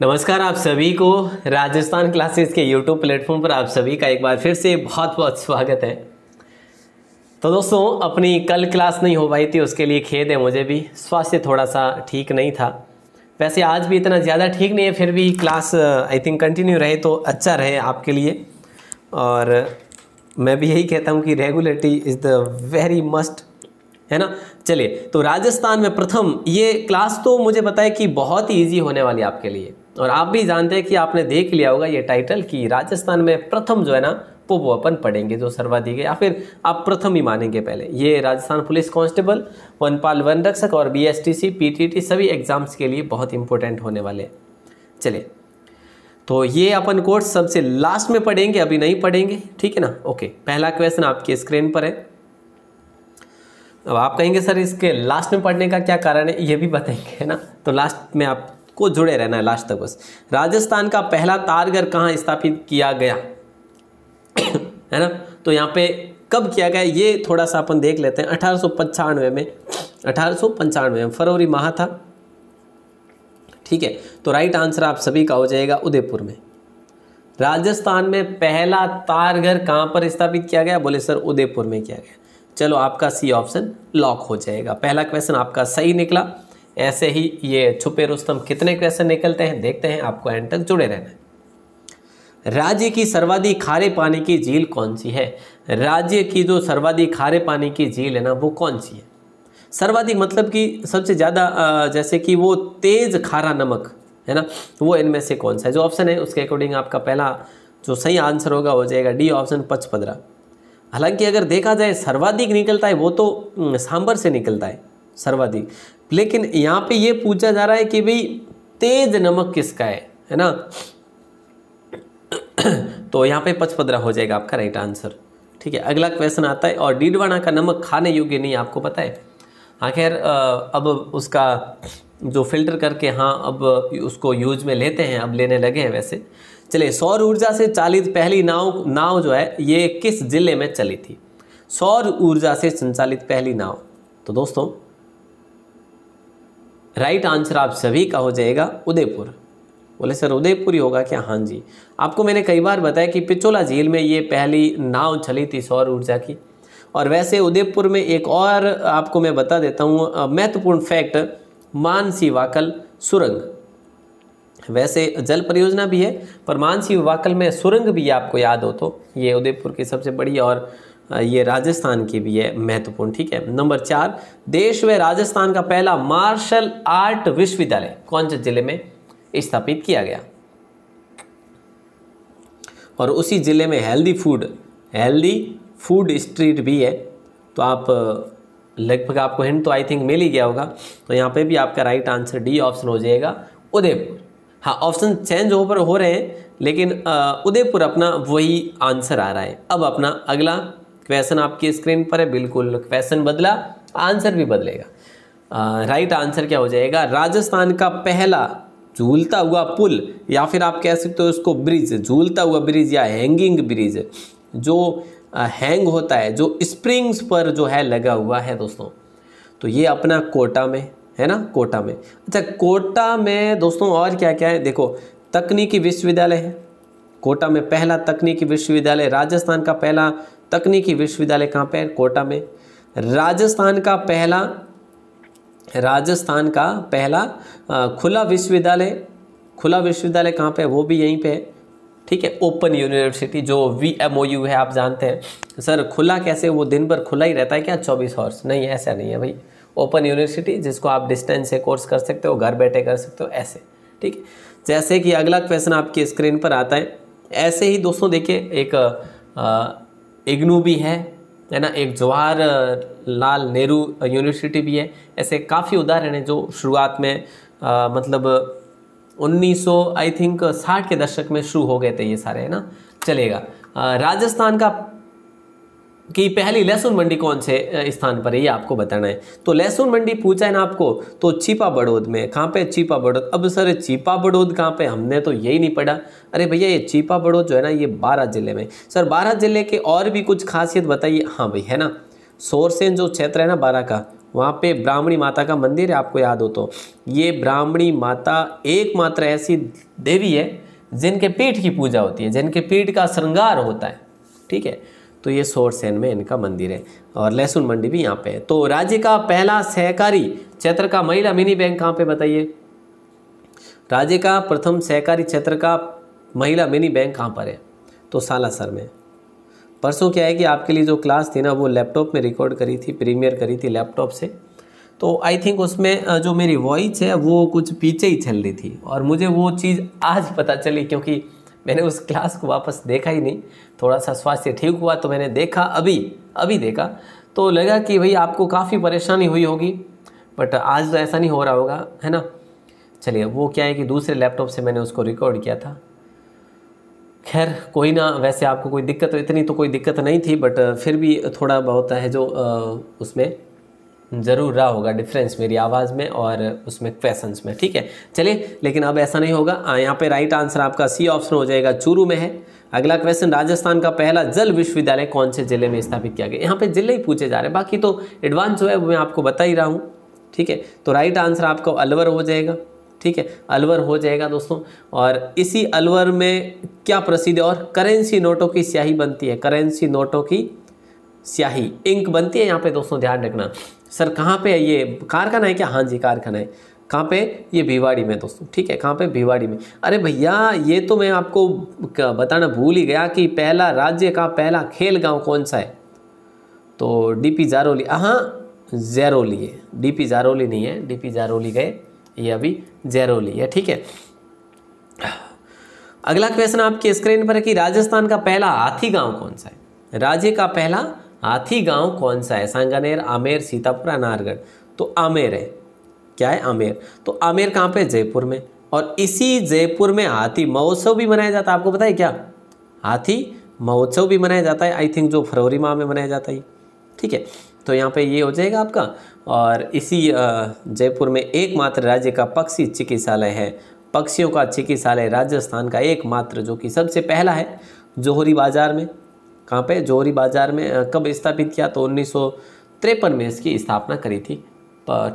नमस्कार आप सभी को राजस्थान क्लासेस के यूट्यूब प्लेटफॉर्म पर आप सभी का एक बार फिर से बहुत बहुत स्वागत है। तो दोस्तों, अपनी कल क्लास नहीं हो पाई थी, उसके लिए खेद है मुझे भी। स्वास्थ्य थोड़ा सा ठीक नहीं था। वैसे आज भी इतना ज़्यादा ठीक नहीं है, फिर भी क्लास, आई थिंक कंटिन्यू रहे तो अच्छा रहे आपके लिए। और मैं भी यही कहता हूँ कि regularity is the very must है ना? चलिए तो राजस्थान में प्रथम ये क्लास तो मुझे है कि बहुत ही ईजी होने वाली आपके लिए। और आप भी जानते हैं कि आपने देख लिया होगा ये टाइटल कि राजस्थान में प्रथम जो है ना, वो वो अपन पढ़ेंगे, जो सर्वाधिक या फिर आप प्रथम ही मानेंगे पहले। ये राजस्थान पुलिस कांस्टेबल, वनपाल वन रक्षक और B S T C P T T सभी एग्ज़ाम्स के लिए बहुत इंपॉर्टेंट होने वाले हैं। चलिए तो ये अपन कोर्स सबसे लास्ट में पढ़ेंगे, अभी नहीं पढ़ेंगे, ठीक है ना? ओके पहला क्वेश्चन आपके स्क्रीन पर है। अब आप कहेंगे, सर, इसके लास्ट में पढ़ने का क्या कारण है? ये भी बताएँगे, है ना? तो लास्ट में आप को जुड़े रहना है लास्ट तक बस। राजस्थान का पहला तारघर कहाँ स्थापित किया गया? है ना? तो यहाँ पे कब किया गया? ये थोड़ा सा अपन देख लेते हैं। अठारह सौ पंचानवे में, अठारह सौ पंचानवे में, फरवरी माह था। ठीक है? तो राइट आंसर आप सभी का हो जाएगा उदयपुर में। राजस्थान में पहला तारघर कहाँ पर स्थापित किया गया? बोले, सर, उदयपुर में किया गया। चलो आपका सी ऑप्शन लॉक हो जाएगा। पहला क्वेश्चन आपका सही निकला। ऐसे ही ये छुपे रुस्तम कितने क्वेश्चन निकलते हैं? देखते हैं, आपको एंड तक जुड़े रहना है। राज्य की सर्वाधिक खारे पानी की झील कौन सी है? राज्य की जो सर्वाधिक खारे पानी की झील है ना, वो कौन सी है? सर्वाधिक मतलब कि सबसे ज़्यादा जैसे कि वो तेज खारा नमक, है ना? वो इनमें से कौन सा है? जो ऑप्शन है, उसके अकॉर्डिंग आपका पहला जो सही आंसर होगा, हो जाएगा डी ऑप्शन पचपदरा। हालाँकि अगर देखा जाए, सर्वाधिक निकलता है, वो तो सांबर से निकलता है, सर्वाधिक। लेकिन यहाँ पे ये पूछा जा रहा है कि भाई, तेज नमक किसका है है ना? तो यहाँ पे पचपदरा हो जाएगा आपका राइट आंसर ठीक है, अगला क्वेश्चन आता है, और डीडवाना का नमक खाने योग्य नहीं, आपको पता है? हाँ खैर अब उसका जो फ़िल्टर करके हाँ अब उसको यूज़ में लेते हैं, अब लेने लगे हैं वैसे। चलिए, सौर ऊर्जा से चालित पहली नाव नाव जो है, ये किस ज़िले में चली थी? सौर ऊर्जा से संचालित पहली नाव। तो दोस्तों राइट आंसर आप सभी का हो जाएगा उदयपुर। बोले, सर, उदयपुर ही होगा क्या? हाँ जी। आपको मैंने कई बार बताया कि पिचोला झील में ये पहली नाव चली थी सौर ऊर्जा की। और वैसे उदयपुर में एक और आपको मैं बता देता हूँ महत्वपूर्ण फैक्ट मानसी वाकल सुरंग। वैसे जल परियोजना भी है, पर मानसी वाकल में सुरंग भी आपको याद हो तो ये उदयपुर की सबसे बड़ी और ये राजस्थान की भी है महत्वपूर्ण, ठीक है? नंबर चार, देश व राजस्थान का पहला मार्शल आर्ट विश्वविद्यालय कौन से ज़िले में स्थापित किया गया? और उसी ज़िले में healthy food healthy food street भी है। तो आप लगभग आपको हिंट तो आई थिंक मिल ही गया होगा। तो यहाँ पे भी आपका राइट आंसर डी ऑप्शन हो जाएगा, उदयपुर। हाँ ऑप्शन चेंज ओवर हो रहे हैं, लेकिन उदयपुर अपना वही आंसर आ रहा है। अब अपना अगला क्वेश्चन आपकी स्क्रीन पर है, बिल्कुल क्वेश्चन बदला आंसर भी बदलेगा। राइट आंसर क्या हो जाएगा? राजस्थान का पहला झूलता हुआ पुल, या फिर आप कह सकते हो उसको ब्रिज, झूलता हुआ ब्रिज या हैंगिंग ब्रिज जो हैंग होता है, जो स्प्रिंग्स पर जो है लगा हुआ है दोस्तों। तो ये अपना कोटा में है ना, कोटा में। अच्छा कोटा में दोस्तों और क्या क्या है? देखो, तकनीकी विश्वविद्यालय है। कोटा में पहला तकनीकी विश्वविद्यालय, राजस्थान का पहला तकनीकी विश्वविद्यालय कहाँ पे है? कोटा में। राजस्थान का पहला, राजस्थान का पहला खुला विश्वविद्यालय खुला विश्वविद्यालय कहाँ पे है? वो भी यहीं पे है। ठीक है, ओपन यूनिवर्सिटी, जो वी एम ओ यू है, आप जानते हैं। सर, खुला कैसे? वो दिन भर खुला ही रहता है क्या? चौबीस हॉर्स नहीं, ऐसा नहीं है भाई। ओपन यूनिवर्सिटी जिसको आप डिस्टेंस से कोर्स कर सकते हो घर बैठे कर सकते हो ऐसे ठीक है? जैसे कि अगला क्वेश्चन आपकी स्क्रीन पर आता है। ऐसे ही दोस्तों देखिए एक इग्नू भी है है ना? एक जवाहर लाल नेहरू यूनिवर्सिटी भी है। ऐसे काफ़ी उदाहरण हैं जो शुरुआत में आ, मतलब 1900 आई थिंक 60 के दशक में शुरू हो गए थे ये सारे है ना? चलेगा। राजस्थान का कि पहली लहसुन मंडी कौन से स्थान पर है, ये आपको बताना है। तो लहसुन मंडी पूछा है ना आपको तो चीपा बड़ौद में। कहाँ पे चीपा बड़ौद? अब सर, चीपा बड़ौद कहाँ पे? हमने तो यही नहीं पढ़ा। अरे भैया, ये चीपा बड़ौद जो है ना, ये बारह ज़िले में। सर बारह ज़िले के और भी कुछ खासियत बताइए। हाँ भाई, है ना? सोरसेन जो क्षेत्र है ना बारह का, वहाँ पे ब्राह्मणी माता का मंदिर है, आपको याद हो तो। ये ब्राह्मणी माता एकमात्र ऐसी देवी है, जिनके पीठ की पूजा होती है, जिनके पीठ का श्रृंगार होता है। ठीक है? तो ये सोरसेन में इनका मंदिर है और लहसुन मंडी भी यहाँ पे है। तो राज्य का पहला सहकारी, क्षेत्र का महिला मिनी बैंक कहाँ पे बताइए? राज्य का प्रथम सहकारी, क्षेत्र का महिला मिनी बैंक कहाँ पर है? तो सालासर में। परसों क्या है कि आपके लिए जो क्लास थी ना, वो लैपटॉप में रिकॉर्ड करी थी, प्रीमियर करी थी लैपटॉप से। तो आई थिंक उसमें जो मेरी वॉइस है, वो कुछ पीछे ही चल रही थी और मुझे वो चीज़ आज पता चली क्योंकि मैंने उस क्लास को वापस देखा ही नहीं। थोड़ा सा स्वास्थ्य ठीक हुआ तो मैंने देखा अभी अभी देखा। तो लगा कि भाई आपको काफ़ी परेशानी हुई होगी बट आज तो ऐसा नहीं हो रहा होगा, है ना? चलिए वो क्या है कि दूसरे लैपटॉप से मैंने उसको रिकॉर्ड किया था। खैर, कोई ना, वैसे आपको कोई दिक्कत, इतनी तो कोई दिक्कत नहीं थी बट फिर भी थोड़ा बहुत है जो उसमें ज़रूर रहा होगा डिफरेंस मेरी आवाज़ में और उसमें क्वेश्चंस में, ठीक है? चलिए, लेकिन अब ऐसा नहीं होगा। यहाँ पे राइट आंसर आपका सी ऑप्शन हो जाएगा, चूरू में है। अगला क्वेश्चन राजस्थान का पहला जल विश्वविद्यालय कौन से ज़िले में स्थापित किया गया? यहाँ पे ज़िले ही पूछे जा रहे हैं, बाकी तो एडवांस जो है वो मैं आपको बता ही रहा हूँ, ठीक है? तो राइट आंसर आपका अलवर हो जाएगा, ठीक है? अलवर हो जाएगा दोस्तों। और इसी अलवर में क्या प्रसिद्ध और करेंसी नोटों की स्याही बनती है करेंसी नोटों की स्याही, इंक बनती है यहाँ पे दोस्तों, ध्यान रखना। सर, कहाँ पे है ये कारखाना है क्या? हाँ जी, कारखाना है। कहाँ पे? ये भिवाड़ी में दोस्तों, ठीक है, कहाँ पे? भिवाड़ी में। अरे भैया, ये तो मैं आपको बताना भूल ही गया कि पहला राज्य का पहला खेल गाँव कौन सा है? तो डीपी जारोली हाँ जैरोली है। डीपी जारोली नहीं है, डीपी जारोली गए, ये अभी जैरोली है, ठीक है। अगला क्वेश्चन आपकी स्क्रीन पर है कि राजस्थान का पहला हाथी गाँव कौन सा है? राज्य का पहला हाथी गाँव कौन सा है? सांगानेर, आमेर, सीतापुर, अनारगढ़। तो आमेर है। क्या है आमेर? तो आमेर कहाँ पे? जयपुर में। और इसी जयपुर में हाथी महोत्सव भी मनाया जाता है। आपको पता है क्या? हाथी महोत्सव भी मनाया जाता है। आई थिंक जो फरवरी माह में मनाया जाता है। ठीक है? तो यहाँ पे ये हो जाएगा आपका। और इसी जयपुर में एकमात्र राज्य का पक्षी चिकित्सालय है। पक्षियों का चिकित्सालय राजस्थान का एकमात्र, जो कि सबसे पहला है, जोहरी बाज़ार में। कहाँ पे जोहरी बाज़ार में कब स्थापित किया तो उन्नीस तिरपन में इसकी स्थापना करी थी।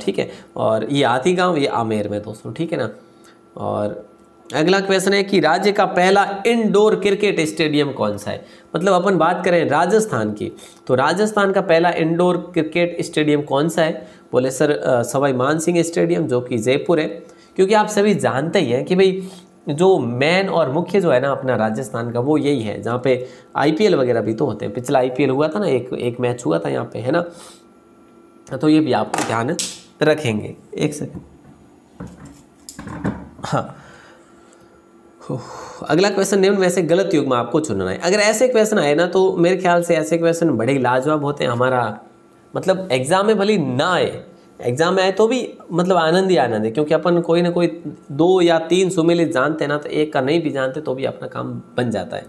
ठीक है, और ये आती गाँव ये आमेर में दोस्तों, ठीक है ना? और अगला क्वेश्चन है कि राज्य का पहला इंडोर क्रिकेट स्टेडियम कौन सा है? मतलब अपन बात करें राजस्थान की तो राजस्थान का पहला इंडोर क्रिकेट स्टेडियम कौन सा है? बोले, सर सवाई मान सिंह स्टेडियम जो कि जयपुर है। क्योंकि आप सभी जानते ही हैं कि भाई जो मेन और मुख्य जो है ना अपना राजस्थान का, वो यही है। जहाँ पे आईपीएल वगैरह भी तो होते हैं। पिछला आईपीएल हुआ था ना, एक एक मैच हुआ था यहाँ पे, है ना? तो ये भी आप ध्यान रखेंगे। एक सेकेंड हाँ। अगला क्वेश्चन निम्न में से गलत युग में आपको चुनना है। अगर ऐसे क्वेश्चन आए ना तो मेरे ख्याल से ऐसे क्वेश्चन बड़े लाजवाब होते हैं। हमारा मतलब एग्ज़ाम में भली ना आए एग्ज़ाम में आए तो भी मतलब आनंद ही आनंद है, क्योंकि अपन कोई ना कोई दो या तीन सुमेलित जानते हैं ना तो एक का नहीं भी जानते तो भी अपना काम बन जाता है।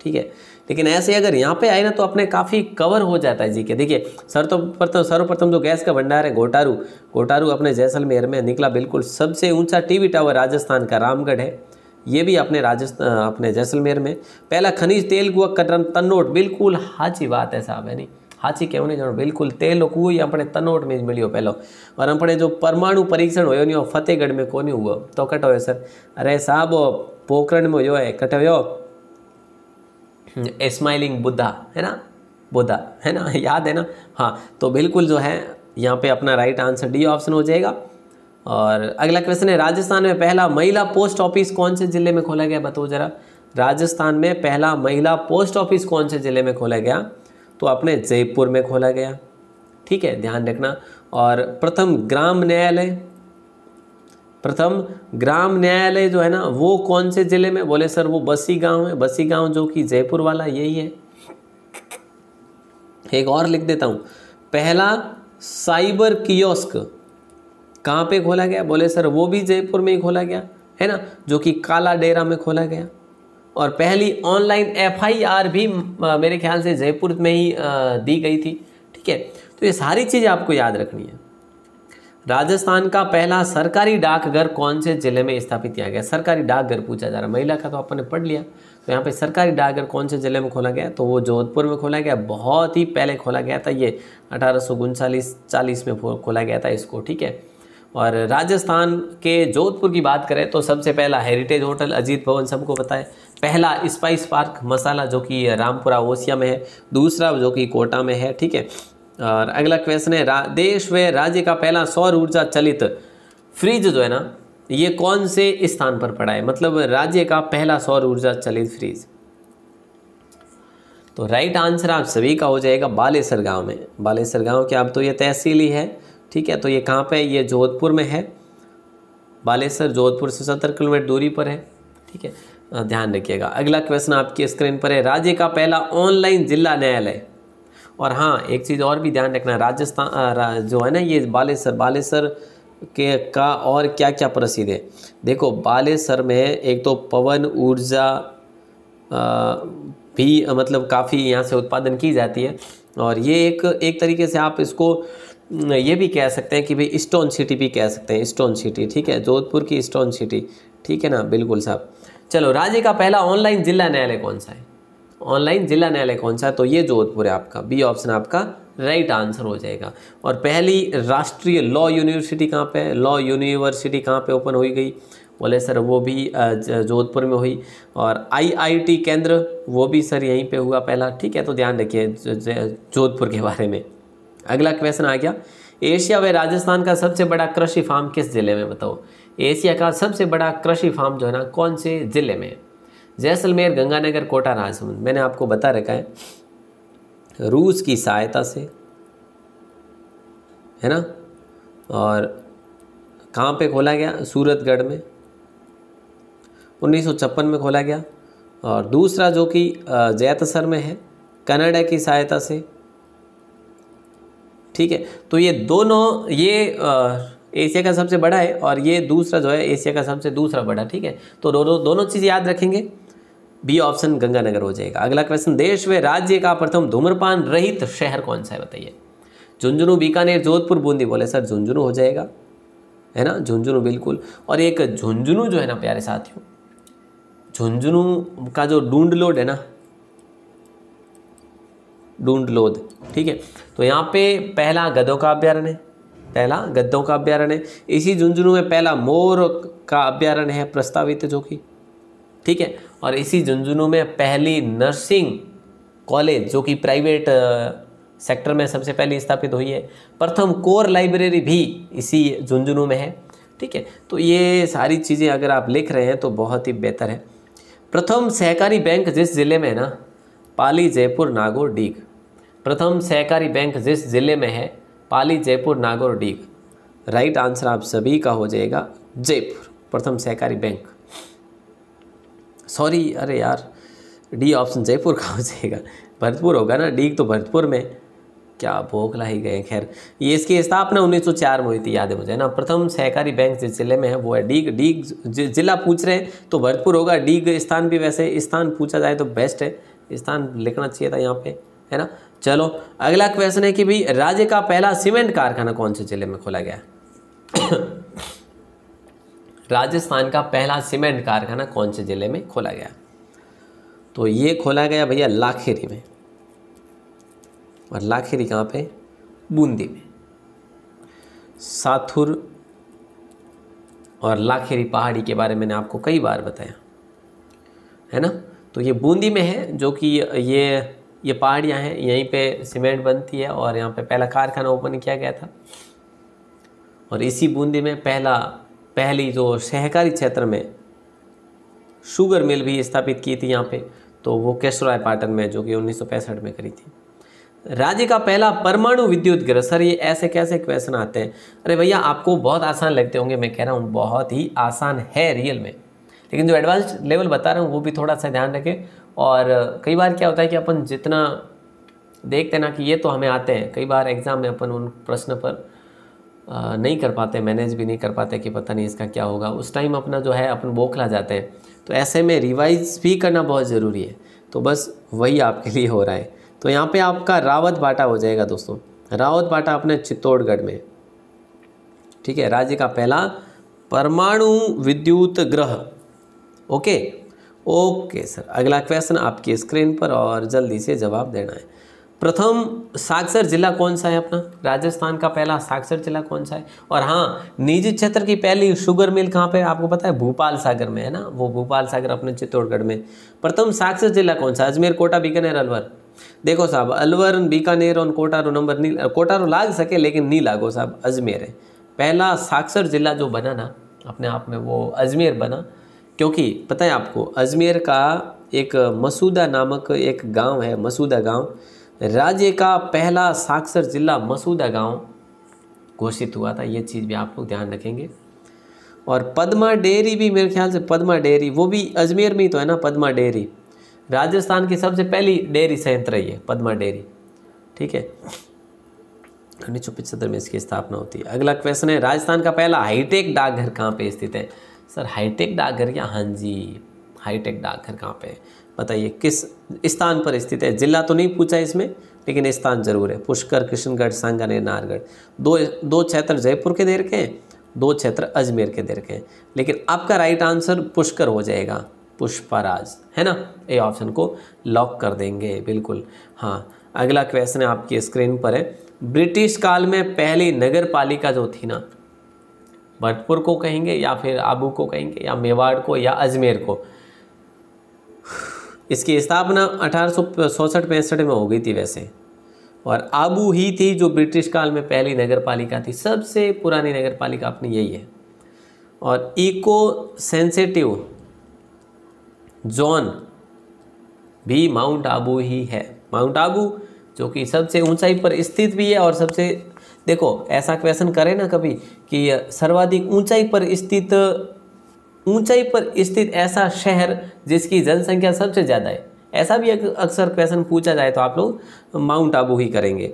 ठीक है? लेकिन ऐसे अगर यहाँ पे आए ना तो अपने काफ़ी कवर हो जाता है जी के देखिए सर तो प्रथम सर्वप्रथम जो गैस का भंडार है घोटारू। घोटारू अपने जैसलमेर में निकला बिल्कुल। सबसे ऊँचा टीवी टावर राजस्थान का रामगढ़ है। ये भी अपने राजस्थान अपने जैसलमेर में। पहला खनिज तेल कुआ कटरन तन्नोट, बिल्कुल हाची बात है साहब, है नहीं? હાચી કેવું नहीं જાણો बिल्कुल तेल कुएं अपने तनोट में मिलियो पहलो और अपने जो परमाणु परीक्षण हो नहीं फतेहगढ़ में कोनी हुआ तो कट हो सर अरे साहब पोखरण में जो है कट हो स्माइलिंग बुद्धा है ना बुद्धा है ना याद है ना हाँ तो बिल्कुल जो है यहाँ पे अपना राइट आंसर डी ऑप्शन हो जाएगा और अगला क्वेश्चन है राजस्थान में पहला महिला पोस्ट ऑफिस कौन से जिले में खोला गया बताओ जरा राजस्थान में पहला महिला पोस्ट ऑफिस कौन से जिले में खोला गया तो अपने जयपुर में खोला गया। ठीक है, ध्यान रखना। और प्रथम ग्राम न्यायालय, प्रथम ग्राम न्यायालय जो है ना, वो कौन से ज़िले में? बोले, सर, वो बसी गाँव है। बसी गाँव जो कि जयपुर वाला, यही है। एक और लिख देता हूँ। पहला साइबर कियोस्क कहाँ पे खोला गया? बोले, सर, वो भी जयपुर में ही खोला गया, है ना? जो कि काला डेरा में खोला गया। और पहली ऑनलाइन एफआईआर भी मेरे ख्याल से जयपुर में ही दी गई थी, ठीक है? तो ये सारी चीज़ें आपको याद रखनी है। राजस्थान का पहला सरकारी डाकघर कौन से ज़िले में स्थापित किया गया? सरकारी डाकघर पूछा जा रहा है। महिला का तो आपने पढ़ लिया। तो यहाँ पे सरकारी डाकघर कौन से ज़िले में खोला गया? तो वो जोधपुर में खोला गया। बहुत ही पहले खोला गया था ये अठारह चालीस में खोला गया था इसको, ठीक है? और राजस्थान के जोधपुर की बात करें तो सबसे पहला हेरिटेज होटल अजीत भवन सबको है। पहला स्पाइस पार्क मसाला जो कि रामपुरा, ओसिया में है, दूसरा जो कि कोटा में है, ठीक है? और अगला क्वेश्चन है देश व राज्य का पहला सौर ऊर्जा चलित फ्रिज जो है ना, ये कौन से स्थान पर पड़ा है? मतलब राज्य का पहला सौर ऊर्जा चलित फ्रिज तो राइट आंसर आप सभी का हो जाएगा बालेसर गाँव में। बालेसर गाँव के अब तो ये तहसील ही है। ठीक है? तो ये कहाँ पे है? ये जोधपुर में है। बालेसर जोधपुर से सत्तर किलोमीटर दूरी पर है। ठीक है? ध्यान रखिएगा। अगला क्वेश्चन आपकी स्क्रीन पर है। राज्य का पहला ऑनलाइन जिला न्यायालय। और हाँ एक चीज़ और भी ध्यान रखना। राजस्थान जो है ना, ये बालेसर बालेसर के का और क्या क्या प्रसिद्ध है? देखो बालेसर में एक तो पवन ऊर्जा भी मतलब काफ़ी यहाँ से उत्पादन की जाती है। और ये एक एक तरीके से आप इसको ये भी कह सकते हैं कि भाई स्टोन सिटी भी कह सकते हैं स्टोन सिटी ठीक है? जोधपुर की स्टोन सिटी ठीक है ना? बिल्कुल साहब। चलो, राज्य का पहला ऑनलाइन जिला न्यायालय कौन सा है? ऑनलाइन जिला न्यायालय कौन सा है? तो ये जोधपुर है आपका। बी ऑप्शन आपका राइट आंसर हो जाएगा। और पहली राष्ट्रीय लॉ यूनिवर्सिटी कहाँ पे लॉ यूनिवर्सिटी कहाँ पे ओपन हुई गई? बोले, सर, वो भी जोधपुर में हुई। और आईआईटी केंद्र, वो भी, सर, यहीं पे हुआ पहला, ठीक है? तो ध्यान रखिए जोधपुर के बारे में। अगला क्वेश्चन आ गया। एशिया व राजस्थान का सबसे बड़ा कृषि फार्म किस ज़िले में, बताओ? एशिया का सबसे बड़ा कृषि फार्म जो है ना, कौन से ज़िले में? है जैसलमेर, गंगानगर, कोटा, राजसमंद। मैंने आपको बता रखा है, रूस की सहायता से, है ना? और कहाँ पे खोला गया? सूरतगढ़ में। उन्नीस में खोला गया। और दूसरा जो कि जैतसर में है, कनाडा की सहायता से ठीक है? तो ये दोनों, ये एशिया का सबसे बड़ा है और ये दूसरा जो है एशिया का सबसे दूसरा बड़ा, ठीक है? तो दोनों दोनों चीज़ याद रखेंगे। बी ऑप्शन गंगानगर हो जाएगा। अगला क्वेश्चन देश व राज्य का प्रथम धूम्रपान रहित शहर कौन सा है बताइए? झुंझुनू, बीकानेर, जोधपुर, बूंदी। बोले, सर, झुंझुनू हो जाएगा। है ना? झुंझुनू, बिल्कुल। और एक झुंझुनू जो है ना, प्यारे साथियों, झुंझुनू का जो डूंड लोड है ना लोद ठीक है? तो यहाँ पे पहला गधों का अभ्यारण है, पहला गद्दों का अभ्यारण है। इसी झुंझुनू में पहला मोर का अभ्यारण है, प्रस्तावित जो कि ठीक है? और इसी झुंझुनू में पहली नर्सिंग कॉलेज, जो कि प्राइवेट सेक्टर में सबसे पहले स्थापित हुई है। प्रथम कोर लाइब्रेरी भी इसी झुंझुनू में है, ठीक है? तो ये सारी चीज़ें अगर आप लिख रहे हैं तो बहुत ही बेहतर है। प्रथम सहकारी बैंक जिस ज़िले में है ना, पाली, जयपुर, नागौर, डीग। प्रथम सहकारी बैंक जिस ज़िले में है, पाली, जयपुर, नागौर, डीग। राइट आंसर आप सभी का हो जाएगा, जयपुर, प्रथम सहकारी बैंक। सॉरी अरे यार डी ऑप्शन जयपुर का हो जाएगा। भरतपुर होगा ना डी तो भरतपुर में। क्या भोगला ही गए खैर। ये इसकी स्थापना 1904 में हुई थी, याद है मुझे ना? प्रथम सहकारी बैंक जिस ज़िले में है, वो है डीग। डीग जिला पूछ रहे हैं तो भरतपुर होगा। डीग स्थान भी वैसे, स्थान पूछा जाए तो बेस्ट है। स्थान लिखना चाहिए था यहाँ पे। है ना? चलो, अगला क्वेश्चन है कि भाई, राज्य का पहला सीमेंट कारखाना कौन से ज़िले में खोला गया? राजस्थान का पहला सीमेंट कारखाना कौन से ज़िले में खोला गया? तो ये खोला गया भैया लाखेरी में। और लाखेरी कहाँ पे? बूंदी में। साथुर और लाखेरी पहाड़ी के बारे में मैंने आपको कई बार बताया। है ना? तो ये बूंदी में है, जो कि ये ये पहाड़ियाँ हैं, यहीं पे सीमेंट बनती है और यहाँ पे पहला कारखाना ओपन किया गया था। और इसी बूंदी में पहला, पहली जो सहकारी क्षेत्र में शुगर मिल भी स्थापित की थी यहाँ पे तो वो केशवराय पाटन में जो कि उन्नीस में करी थी। राज्य का पहला परमाणु विद्युत गृह सर ये ऐसे कैसे क्वेश्चन आते हैं? अरे भैया, आपको बहुत आसान लगते होंगे, मैं कह रहा हूँ बहुत ही आसान है रियल में। लेकिन जो एडवांस लेवल बता रहा हूँ, वो भी थोड़ा सा ध्यान रखें। और कई बार क्या होता है कि अपन जितना देखते ना कि ये तो हमें आते हैं। कई बार एग्ज़ाम में अपन उन प्रश्न पर नहीं कर पाते मैनेज भी नहीं कर पाते कि पता नहीं इसका क्या होगा। उस टाइम अपना जो है, अपन बोखला जाते हैं। तो ऐसे में रिवाइज भी करना बहुत ज़रूरी है। तो बस वही आपके लिए हो रहा है। तो यहाँ पे आपका रावत बाटा हो जाएगा दोस्तों। रावत बाटा अपने चित्तौड़गढ़ में। ठीक है, राज्य का पहला परमाणु विद्युत ग्रह। ओके? ओके सर अगला क्वेश्चन आपकी स्क्रीन पर और जल्दी से जवाब देना है। प्रथम साक्षर जिला कौन सा है अपना? राजस्थान का पहला साक्षर जिला कौन सा है? और हाँ निजी क्षेत्र की पहली शुगर मिल कहाँ पे आपको पता है, भोपाल सागर में है ना? वो भोपाल सागर अपने चित्तौड़गढ़ में। प्रथम साक्षर जिला कौन सा? अजमेर, कोटा, बीकानेर, अलवर। देखो साहब, अलवर, बीकानेर और कोटारो नंबर नहीं कोटारो लाग सके, लेकिन नहीं लागो साहब, अजमेर है। पहला साक्षर जिला जो बना ना, अपने आप में वो अजमेर बना क्योंकि पता है आपको, अजमेर का एक मसूदा नामक एक गाँव है, मसूदा गाँव। राज्य का पहला साक्षर जिला मसूदा गाँव घोषित हुआ था, ये चीज़ भी आप लोग ध्यान रखेंगे। और पद्मा डेयरी भी मेरे ख्याल से, पद्मा डेयरी, वो भी अजमेर में ही तो है ना, पद्मा डेयरी। राजस्थान की सबसे पहली डेयरी संयंत्र है पद्मा डेयरी। ठीक है? उन्नीस सौ पिछहत्तर में इसकी स्थापना होती है। अगला क्वेश्चन है, राजस्थान का पहला हाईटेक डाकघर कहाँ पे स्थित है? सर, हाईटेक डाकघर क्या? हाँ जी, हाईटेक डाकघर कहाँ पे बताइए, किस स्थान पर स्थित है? जिला तो नहीं पूछा इसमें, लेकिन स्थान ज़रूर है। पुष्कर, किशनगढ़, सांगानेर नारगढ़ दो दो क्षेत्र जयपुर के देर के हैं, दो क्षेत्र अजमेर के देर के हैं। लेकिन आपका राइट आंसर पुष्कर हो जाएगा। पुष्पराज, है ना? ये ऑप्शन को लॉक कर देंगे, बिल्कुल। हाँ अगला क्वेश्चन आपकी स्क्रीन पर है। ब्रिटिश काल में पहली नगर पालिका जो थी ना भरतपुर को कहेंगे या फिर आबू को कहेंगे या मेवाड़ को या अजमेर को। इसकी स्थापना अठारह सौ पैंसठ में हो गई थी वैसे। और आबू ही थी जो ब्रिटिश काल में पहली नगर पालिका थी। सबसे पुरानी नगर पालिका अपनी यही है। और इको सेंसिटिव जोन भी माउंट आबू ही है। माउंट आबू, जो कि सबसे ऊंचाई पर स्थित भी है और सबसे देखो, ऐसा क्वेश्चन करें ना कभी कि सर्वाधिक ऊंचाई पर स्थित, ऊंचाई पर स्थित ऐसा शहर जिसकी जनसंख्या सबसे ज़्यादा है। ऐसा भी अक्सर क्वेश्चन पूछा जाए तो आप लोग माउंट आबू ही करेंगे।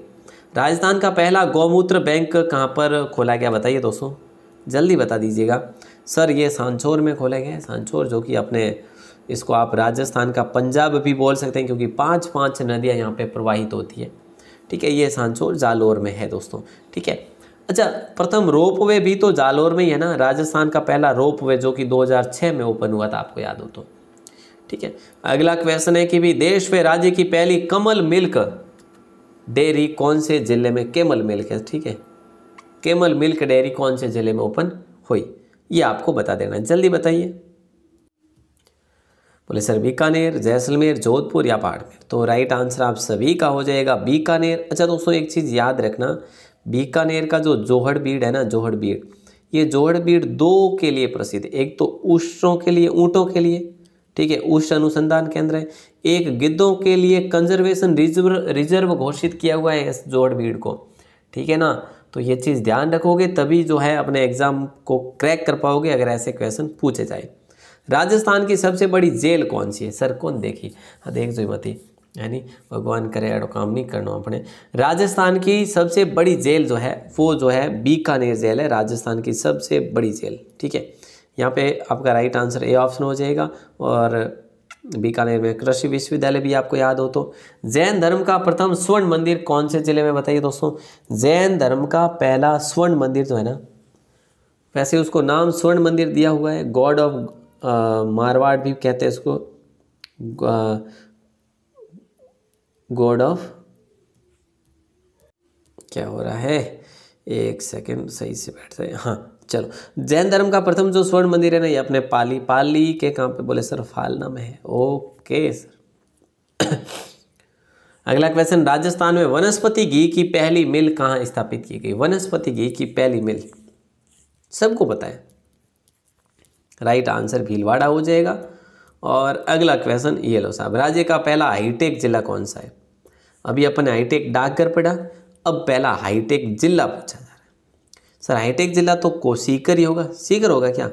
राजस्थान का पहला गौमूत्र बैंक कहाँ पर खोला गया बताइए दोस्तों? जल्दी बता दीजिएगा। सर, ये सांचौर में खोले गए सांचौर जो कि अपने, इसको आप राजस्थान का पंजाब भी बोल सकते हैं क्योंकि पाँच पाँच नदियाँ यहाँ पे प्रवाहित होती है। ठीक है, ये सांचौर जालोर में है दोस्तों, ठीक है। अच्छा प्रथम रोप वे भी तो जालोर में ही है ना, राजस्थान का पहला रोप वे जो कि 2006 में ओपन हुआ था, आपको याद हो तो ठीक है। अगला क्वेश्चन है कि भी देश व राज्य की पहली कमल मिल्क डेयरी कौन से ज़िले में, केमल मिल्क है, ठीक है। केमल मिल्क डेयरी कौन से ज़िले में ओपन हुई, ये आपको बता देना जल्दी बताइए। बोले, सर, बीकानेर, जैसलमेर, जोधपुर या बाड़मेर? तो राइट आंसर आप सभी का हो जाएगा बीकानेर। अच्छा दोस्तों, एक चीज़ याद रखना, बीकानेर का जो जोहड़ बीड़ है ना, जोहड़ बीड़, ये जोहड़ बीड़ दो के लिए प्रसिद्ध, एक तो ऊष्टों के लिए, ऊँटों के लिए, ठीक है उष्ट अनुसंधान केंद्र है, एक गिद्धों के लिए कंजर्वेशन रिज़र्व रिज़र्व घोषित किया हुआ है इस जोहड़ बीड़ को, ठीक है ना? तो ये चीज़ ध्यान रखोगे, तभी जो है अपने एग्ज़ाम को क्रैक कर पाओगे, अगर ऐसे क्वेश्चन पूछे जाए। राजस्थान की सबसे बड़ी जेल कौन सी है? सर, कौन देखी? हाँ देख जो मती यानी भगवान करे अड़ो काम नहीं करना अपने। राजस्थान की सबसे बड़ी जेल जो है, वो जो है बीकानेर जेल है, राजस्थान की सबसे बड़ी जेल, ठीक है? यहाँ पे आपका राइट आंसर ए ऑप्शन हो जाएगा और बीकानेर में कृषि विश्वविद्यालय भी आपको याद हो तो। जैन धर्म का प्रथम स्वर्ण मंदिर कौन से ज़िले में बताइए दोस्तों? जैन धर्म का पहला स्वर्ण मंदिर जो है ना, वैसे उसको नाम स्वर्ण मंदिर दिया हुआ है गॉड ऑफ़ मारवाड़ भी कहते हैं इसको गॉड ऑफ़, क्या हो रहा है? एक सेकंड, सही से बैठ जाए हाँ चलो। जैन धर्म का प्रथम जो स्वर्ण मंदिर है ना, ये अपने पाली पाली के काम पे बोले, सर फालना में है। Okay, sir. अगला क्वेश्चन राजस्थान में वनस्पति घी की पहली मिल कहाँ स्थापित की गई? वनस्पति घी की पहली मिल। सबको है। राइट आंसर भीलवाड़ा हो जाएगा। और अगला क्वेश्चन ये लो साहब, राज्य का पहला हाईटेक जिला कौन सा है? अभी अपन हाईटेक डाकघर पढ़ा, अब पहला हाईटेक जिला पूछा जा रहा है। सर, हाईटेक जिला तो को सीकर ही होगा। सीकर होगा क्या?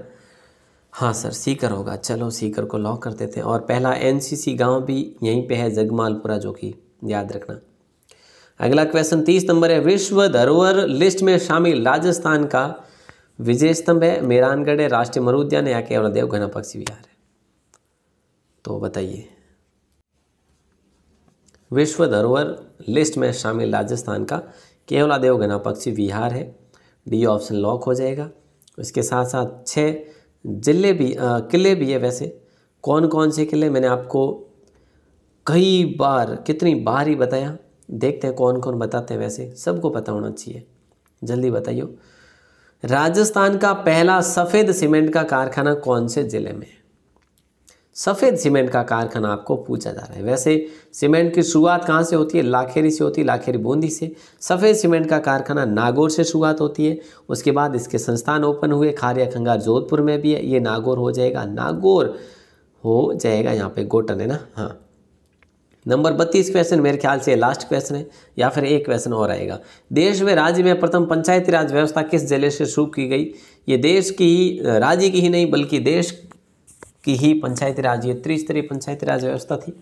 हाँ सर, सीकर होगा। चलो, सीकर को लॉक कर देते हैं। और पहला एनसीसी गाँव भी यहीं पे है, जगमालपुरा, जो कि याद रखना। अगला क्वेश्चन तीस नंबर है, विश्व धरोहर लिस्ट में शामिल राजस्थान का विजय स्तंभ है मेरानगढ़ है राष्ट्रीय मरु उद्यान है या केवल देवघना पक्षी विहार है। तो बताइए। विश्व धरोहर लिस्ट में शामिल राजस्थान का केवला देवघना पक्षी विहार है। डी ऑप्शन लॉक हो जाएगा। इसके साथ साथ छः ज़िले भी आ, किले भी है वैसे। कौन कौन से किले? मैंने आपको कई बार कितनी बार ही बताया। देखते हैं कौन कौन बताते हैं वैसे। सबको पता होना चाहिए। जल्दी बताइए राजस्थान का पहला सफ़ेद सीमेंट का कारखाना कौन से ज़िले में सफ़ेद सीमेंट का कारखाना आपको पूछा जा रहा है। वैसे सीमेंट की शुरुआत कहाँ से होती है? लाखेरी से होती है, लाखेरी बूंदी से। सफ़ेद सीमेंट का कारखाना नागौर से शुरुआत होती है। उसके बाद इसके संस्थान ओपन हुए, खारिया खंगार जोधपुर में भी है। ये नागौर हो जाएगा। नागौर हो जाएगा यहाँ पे गोटन, है ना? हाँ। नंबर बत्तीस क्वेश्चन मेरे ख्याल से लास्ट क्वेश्चन है, या फिर एक क्वेश्चन और आएगा। देश में राज्य में प्रथम पंचायती राज व्यवस्था किस ज़िले से शुरू की गई? ये देश की ही, राज्य की ही नहीं, बल्कि देश की ही पंचायती राज, ये त्रिस्तरीय पंचायती राज व्यवस्था थी,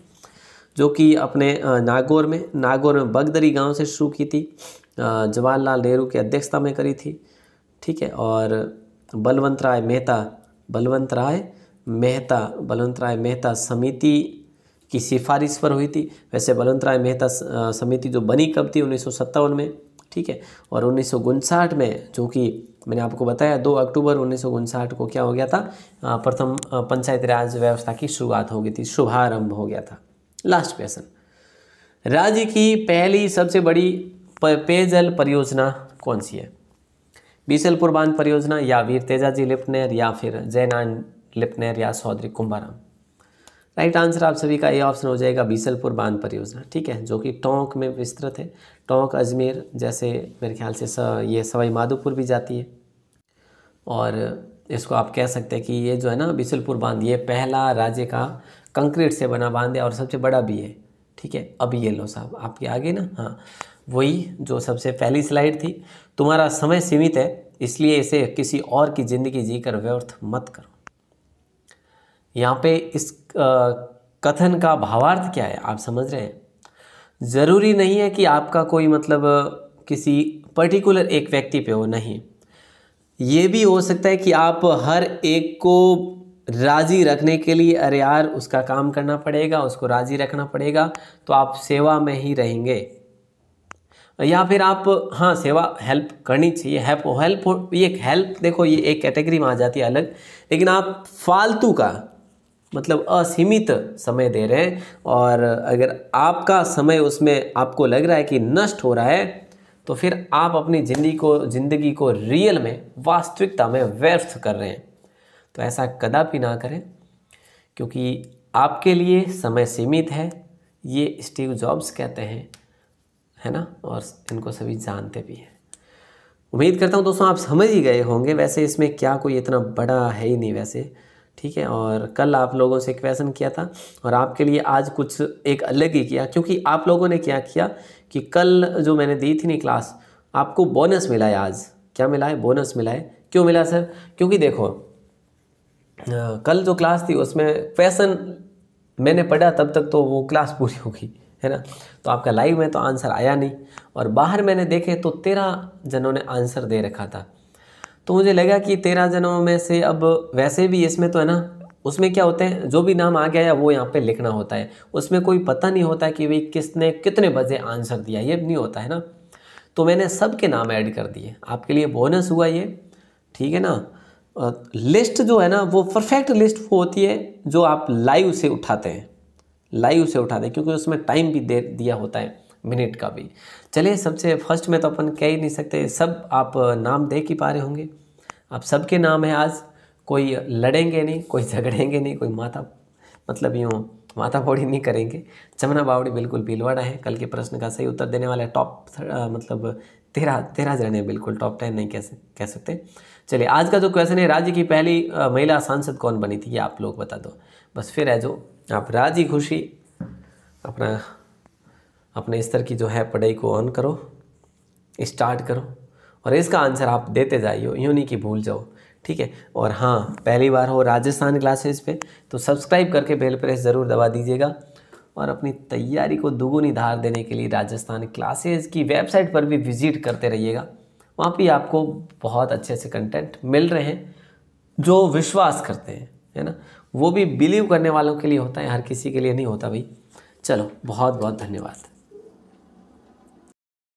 जो कि अपने नागौर में नागौर में बगदरी गाँव से शुरू की थी जवाहरलाल नेहरू की अध्यक्षता में करी थी, ठीक है, और बलवंत राय मेहता, बलवंत राय मेहता, बलवंत राय मेहता समिति की सिफारिश पर हुई थी। वैसे बलवंत राय मेहता समिति जो बनी कब थी? उन्नीस सौ सत्तावन में, ठीक है? और उन्नीस में, जो कि मैंने आपको बताया, दो अक्टूबर उन्नीस को क्या हो गया था? प्रथम पंचायती राज व्यवस्था की शुरुआत हो गई थी, शुभारंभ हो गया था। लास्ट क्वेश्चन राज्य की पहली सबसे बड़ी पेयजल परियोजना कौन सी है? बीसलपुर बाँध परियोजना या वीर तेजाजी लिपनेर या फिर जयनान लिपनेर या चौधरी कुंभाराम। राइट आंसर आप सभी का ए ऑप्शन हो जाएगा बीसलपुर बाँध परियोजना ठीक है? जो कि टोंक में विस्तृत है। टोंक अजमेर जैसे मेरे ख्याल से स, ये सवाई माधोपुर भी जाती है। और इसको आप कह सकते हैं कि ये जो है ना बीसलपुर बाँध ये पहला राज्य का कंक्रीट से बना बाँध है और सबसे बड़ा भी है ठीक है? अब ये लो साहब आपके आगे ना? हाँ वही जो सबसे पहली स्लाइड थी। तुम्हारा समय सीमित है इसलिए इसे किसी और की ज़िंदगी जीकर व्यर्थ मत करो। यहाँ पे इस कथन का भावार्थ क्या है? आप समझ रहे हैं? ज़रूरी नहीं है कि आपका कोई मतलब किसी पर्टिकुलर एक व्यक्ति पे हो, नहीं। ये भी हो सकता है कि आप हर एक को राज़ी रखने के लिए, अरे यार, उसका काम करना पड़ेगा, उसको राज़ी रखना पड़ेगा तो आप सेवा में ही रहेंगे। या फिर आप हाँ सेवा हेल्प करनी चाहिए। हेल्प हेल्प ये हेल्प देखो, ये एक कैटेगरी में आ जाती है अलग, लेकिन आप फालतू का मतलब असीमित समय दे रहे हैं और अगर आपका समय उसमें आपको लग रहा है कि नष्ट हो रहा है तो फिर आप अपनी ज़िंदगी को ज़िंदगी को रियल में, वास्तविकता में व्यर्थ कर रहे हैं। तो ऐसा कदापि ना करें, क्योंकि आपके लिए समय सीमित है, ये स्टीव जॉब्स कहते हैं, है ना? और इनको सभी जानते भी हैं। उम्मीद करता हूँ दोस्तों आप समझ ही गए होंगे, वैसे इसमें क्या कोई इतना बड़ा है ही नहीं वैसे। ठीक है, और कल आप लोगों से क्वेश्चन किया था, और आपके लिए आज कुछ एक अलग ही किया, क्योंकि आप लोगों ने क्या किया कि कल जो मैंने दी थी नहीं क्लास आपको बोनस मिला है आज। क्या मिला है? बोनस मिला है। क्यों मिला सर क्योंकि देखो कल जो क्लास थी, उसमें क्वेश्चन मैंने पढ़ा, तब तक तो वो क्लास पूरी हो गई, है ना? तो आपका लाइव में तो आंसर आया नहीं, और बाहर मैंने देखे तो तेरह जनों ने आंसर दे रखा था। तो मुझे लगा कि तेरह जनों में से अब वैसे भी इसमें तो है ना, उसमें क्या होते हैं, जो भी नाम आ गया है, वो यहाँ पे लिखना होता है। उसमें कोई पता नहीं होता कि भाई किसने कितने बजे आंसर दिया, ये नहीं होता है ना। तो मैंने सबके नाम ऐड कर दिए। आपके लिए बोनस हुआ ये, ठीक है ना? लिस्ट जो है ना, वो परफेक्ट लिस्ट वो होती है जो आप लाइव से उठाते हैं। लाइव से उठाते हैं, क्योंकि उसमें टाइम भी दे, दिया होता है। मिनट का भी। चलिए, सबसे फ़र्स्ट में तो अपन कह ही नहीं सकते, सब आप नाम देख ही पा रहे होंगे। आप सबके नाम है आज, कोई लड़ेंगे नहीं, कोई झगड़ेंगे नहीं, कोई माता मतलब यूँ माता फोड़ी नहीं करेंगे। चमना बावड़ी बिल्कुल भीलवाड़ा है, कल के प्रश्न का सही उत्तर देने वाले टॉप मतलब तेरह तेरह जने बिल्कुल, टॉप टेन नहीं कह कह सकते। चलिए, आज का जो क्वेश्चन है, राज्य की पहली महिला सांसद कौन बनी थी, ये आप लोग बता दो। बस फिर है जो, आप राज़ी खुशी, अपना अपने स्तर की जो है पढ़ाई को ऑन करो स्टार्ट करो। और इसका आंसर आप देते जाइए यूँ नहीं कि भूल जाओ, ठीक है? और हाँ पहली बार हो राजस्थान क्लासेस पे तो सब्सक्राइब करके बेल प्रेस ज़रूर दबा दीजिएगा। और अपनी तैयारी को दुगुनी धार देने के लिए राजस्थान क्लासेस की वेबसाइट पर भी विज़िट करते रहिएगा। वहाँ भी आपको बहुत अच्छे से कंटेंट मिल रहे हैं, जो विश्वास करते हैं, है ना? वो भी बिलीव करने वालों के लिए होता है, हर किसी के लिए नहीं होता भाई। चलो बहुत बहुत धन्यवाद।